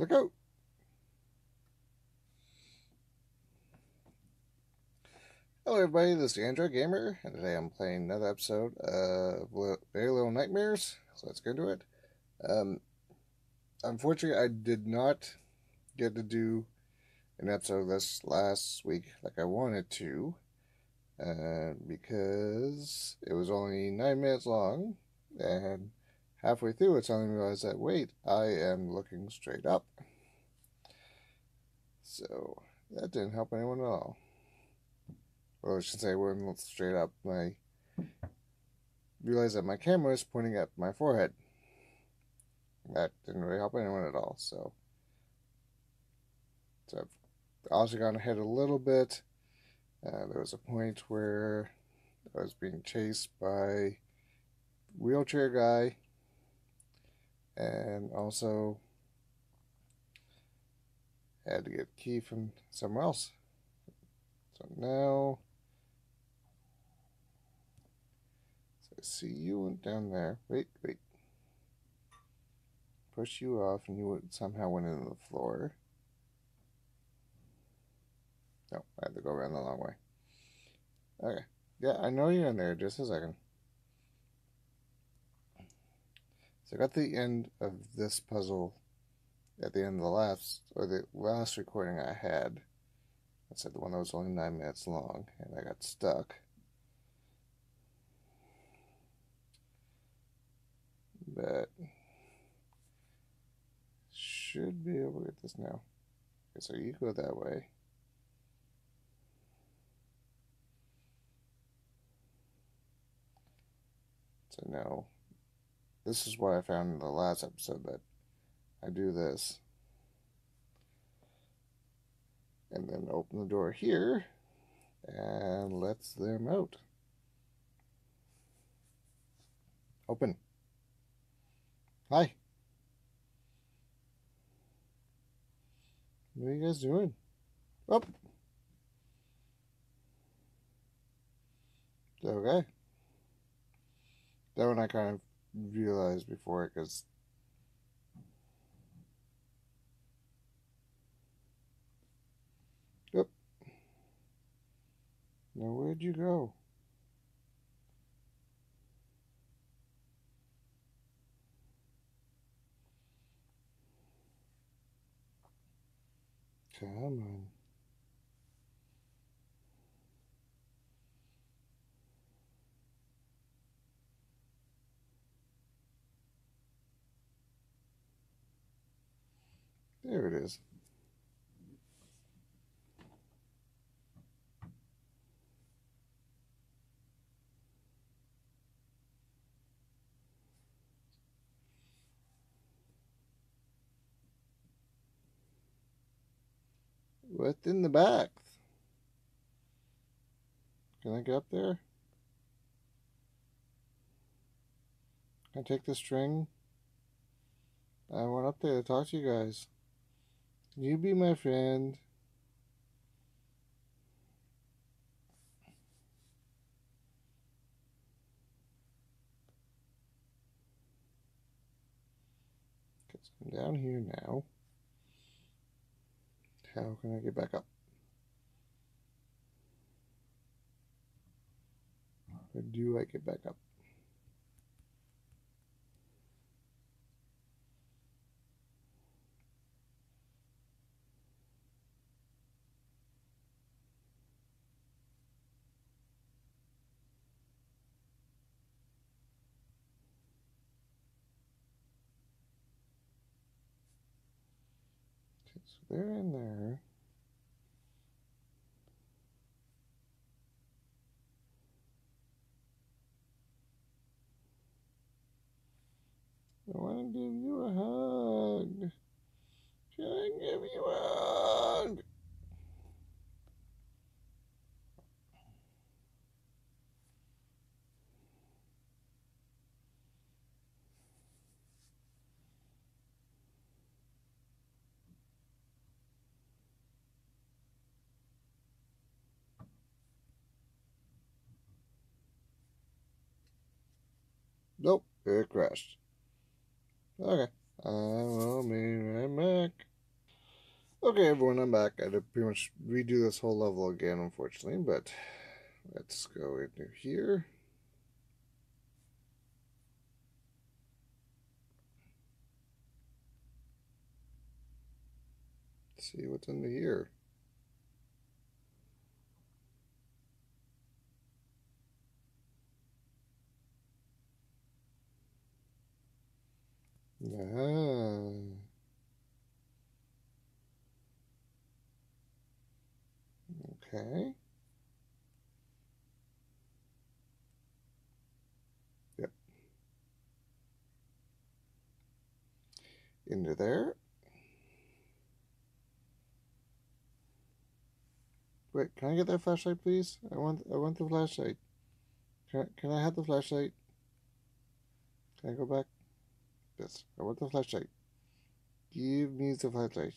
Look out. Hello everybody, this is Android Gamer, and today I'm playing another episode of Very Little Nightmares, so let's get into it. Um, unfortunately, I did not get to do an episode of this last week like I wanted to, uh, because it was only 9 minutes long, and halfway through it, suddenly realized that, wait, I am looking straight up. So, that didn't help anyone at all. Well, I should say, I look straight up. I realized that my camera is pointing at my forehead. That didn't really help anyone at all, so. So I've also gone ahead a little bit. Uh, there was a point where I was being chased by wheelchair guy and also had to get key from somewhere else. So now, so I see you went down there. Wait, wait. Push you off, and you somehow went into the floor. No, I had to go around the long way. Okay. Yeah, I know you're in there. Just a second. So I got the end of this puzzle at the end of the last, or the last recording I had. I said the one that was only nine minutes long, and I got stuck. But should be able to get this now. Okay, so you go that way. So now this is what I found in the last episode that I do this. And then open the door here and lets them out. Open. Hi. What are you guys doing? Up. Oh. Okay. That one I kind of realized before because Yep. Now where'd you go? Come on. There it is. What's in the back? Can I get up there? Can I take the string? I went up there to talk to you guys. Can you be my friend? Because I'm down here now. How can I get back up? Or do I get back up? So they're in there. I want to give you a hug. Can I give you a hug? It crashed. Okay, uh, I will be right back. Okay, everyone, I'm back. I had to pretty much redo this whole level again, unfortunately, but let's go into here. see what's in the here. Ah. Okay. Yep. Into there. Wait, can I get that flashlight, please? I want, I want the flashlight. Can, can I have the flashlight? Can I go back? Yes, I want the flashlight. Give me the flashlight.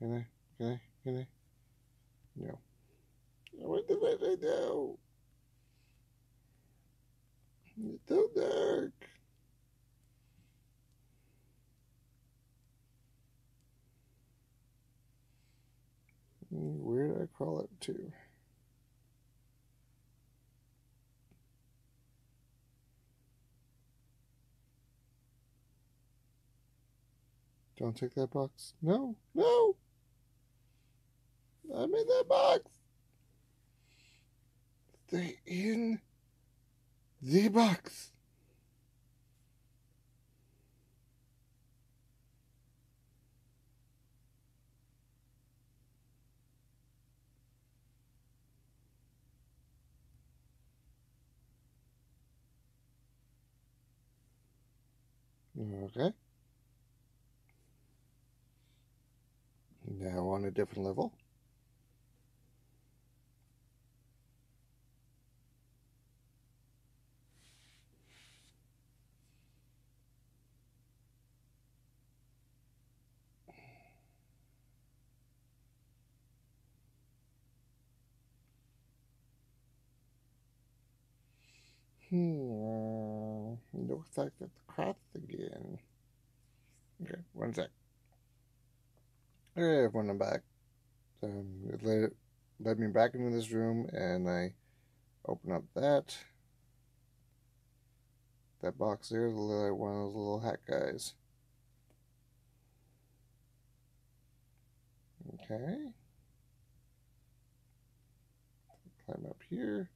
Can I? Can I? Can I? No. I want the flashlight now. It's so dark. Where did I crawl it to? Don't take that box. No, no. I'm in that box. Stay in the box. Okay. Now on a different level. Hmm. Looks like it's cracked again. Okay, one sec. Hey everyone, I'm back. Um, it led, led me back into this room and I open up that. That box there is like one of those little hat guys. Okay. Climb up here.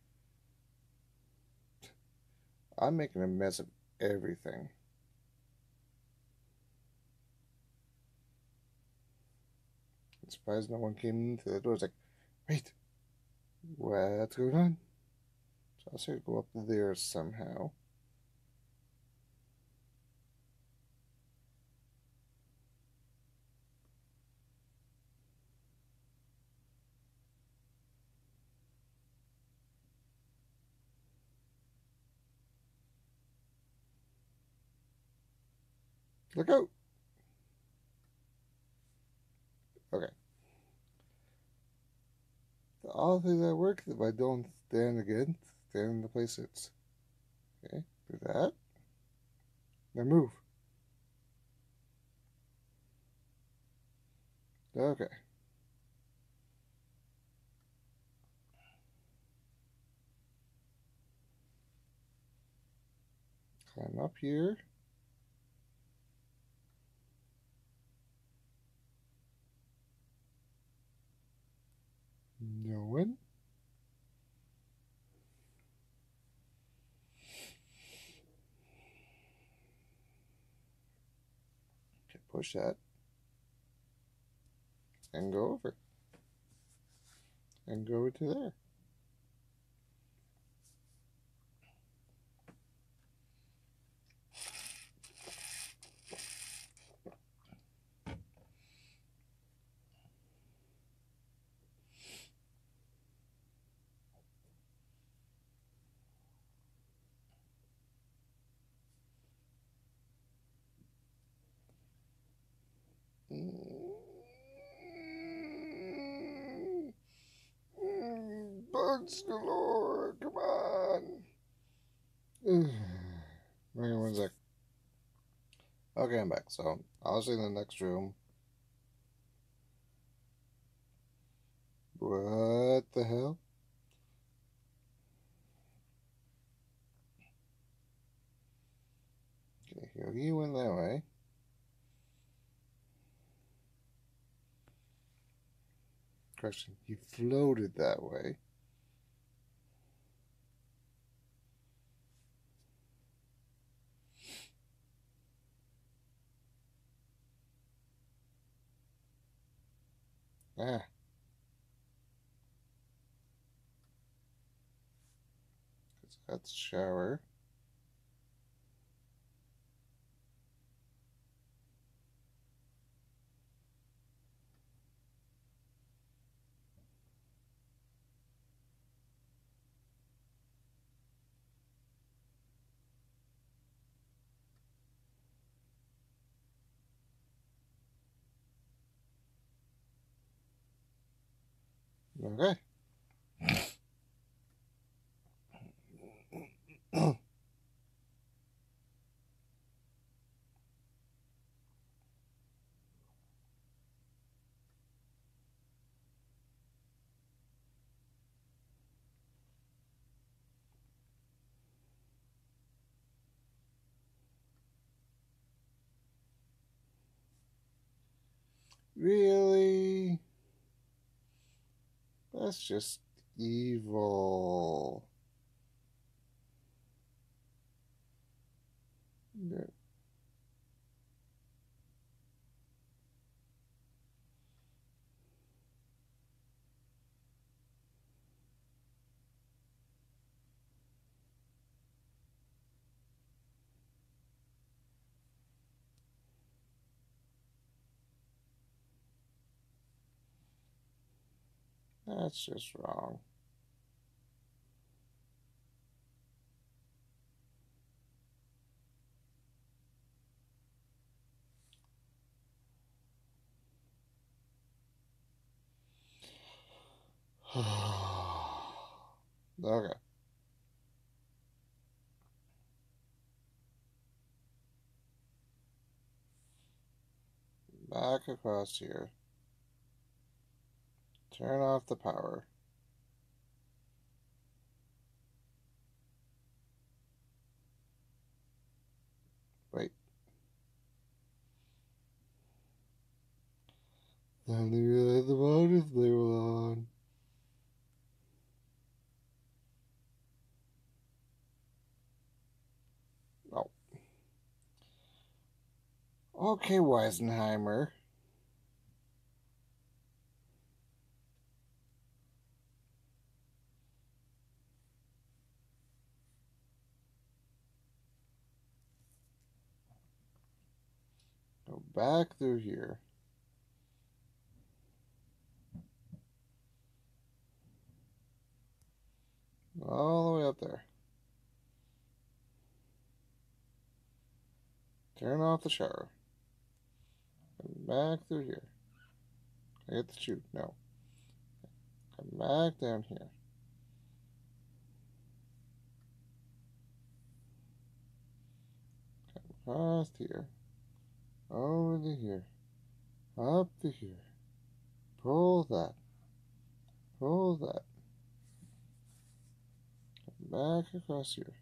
I'm making a mess of everything. Surprised no one came through the door. It's like, wait, what's going on? So I'll say go up there somehow. Look out! Okay. Things that work if I don't stand again, stand in the place it's. Okay, do that. Then move. Okay. Climb up here. No one. Okay, push that. And go over. And go to there. monster. Come on. Wait one sec. Okay, I'm back. So I was in the next room. What the hell? Okay, you went that way. Question. You floated that way. Ah. That's shower. Okay. really? That's just evil. That's just wrong. okay. Back across here. Turn off the power. Wait. Then they realized the motors they were on. Oh. Okay, Weisenheimer. Go back through here. All the way up there. Turn off the shower. Come back through here. I get the chute. No. Come back down here. Come across here over to here, up to here, pull that, pull that, back across here.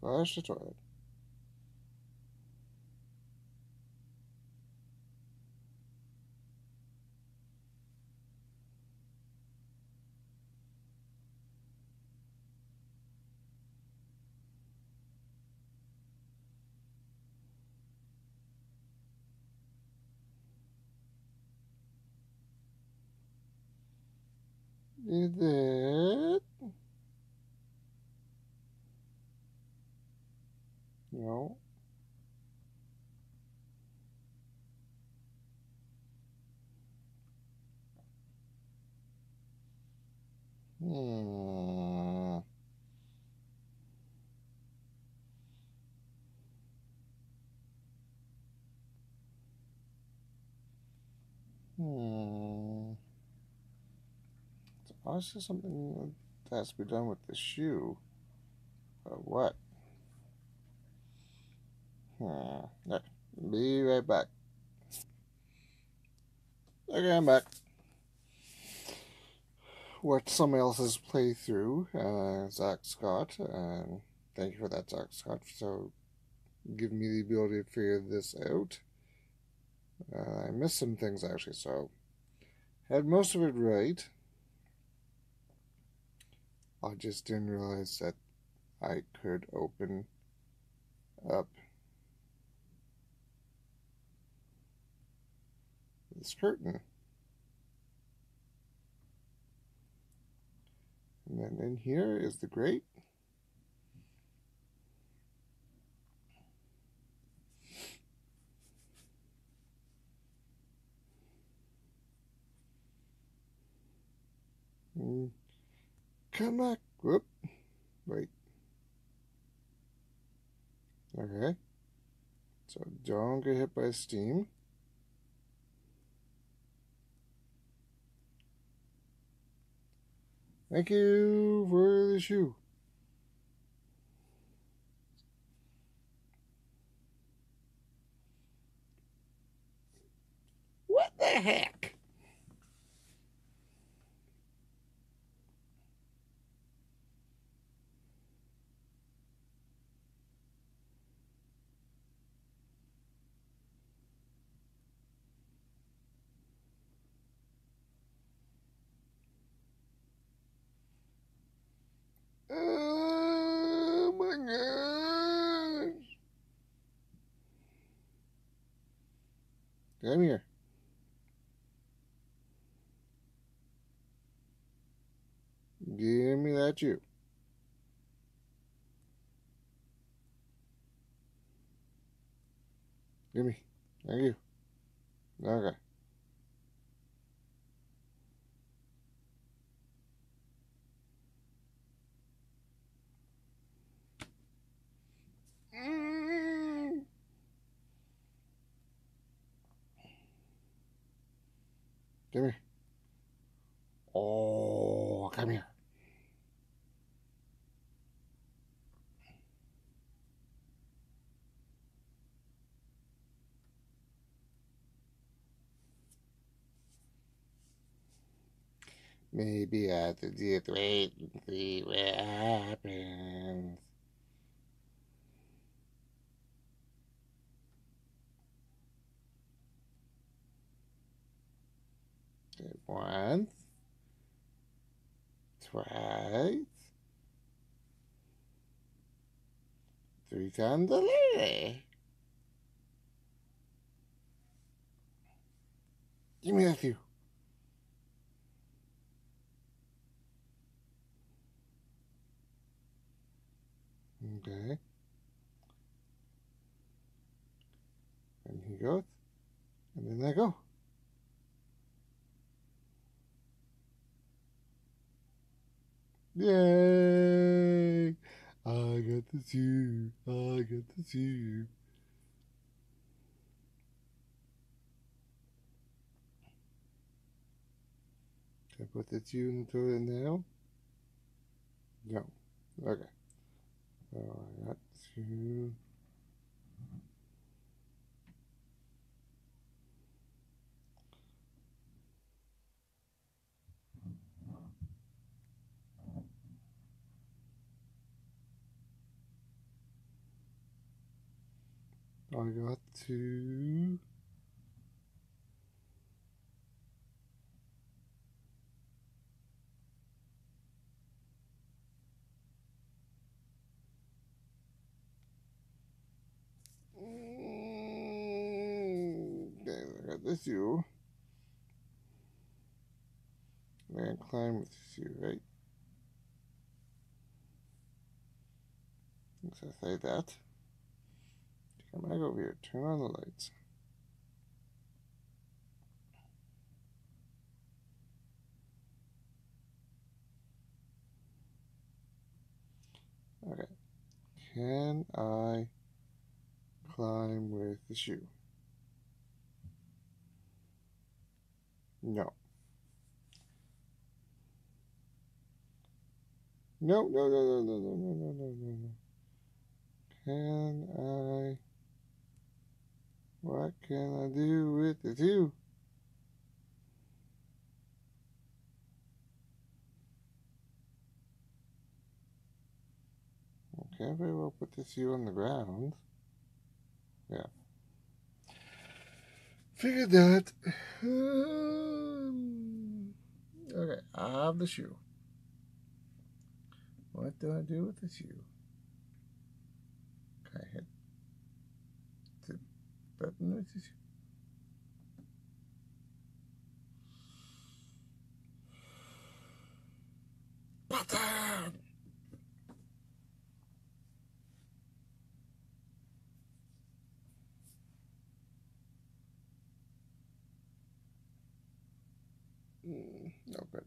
Flush the toilet. Is it? No. Hmm. Hmm. It's just something that has to be done with the shoe. But what? Hmm. Okay. Be right back. Okay, I'm back. watch someone else's playthrough, uh, Zach Scott. Uh, thank you for that, Zach Scott. So, giving me the ability to figure this out. Uh, I missed some things actually, so had most of it right. I just didn't realize that I could open up this curtain. And then in here is the grate. Mm. Come back. Whoop. Wait. Okay. So don't get hit by steam. Thank you for the shoe. What the heck? Oh my gosh. Come here. Give me that you. Give me. Thank you. Okay. Mm. Come here. Oh, come here. Maybe I have to just wait and see what happens. Once, twice, three times a lady. Give me that few. Okay. And he goes, and then I go. Yay! I got the two. I got the two. Can I put the two in the toilet now? No. Okay. So I got two. I got two. Mm, Okay, This you. I'm gonna climb with you, right? So say that. Come back over here. Turn on the lights. Okay. Can I climb with the shoe? No. No, no, no, no, no, no, no, no, no, no. Can I... What can I do with the two? I very well put this you on the ground. Yeah. Figured that. Um, okay, I have the shoe. What do I do with the shoe? Can I hit the button with the shoe? Button! Mm, no good.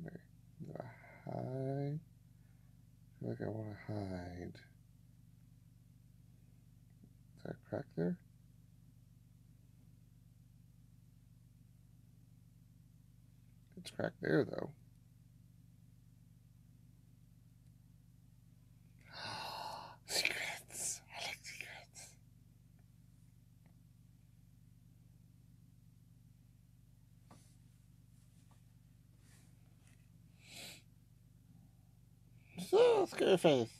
There. Do I hide? I feel like I want to hide. Is that crack there? It's cracked there though. secrets. I like secrets. So, scary face.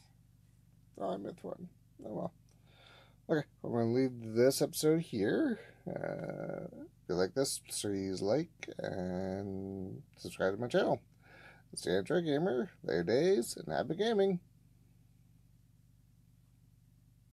Oh, I missed one. Oh well. Okay, I'm going to leave this episode here. Uh, if you like this, please like and subscribe to my channel. It's the Android Gamer, their days, and happy gaming.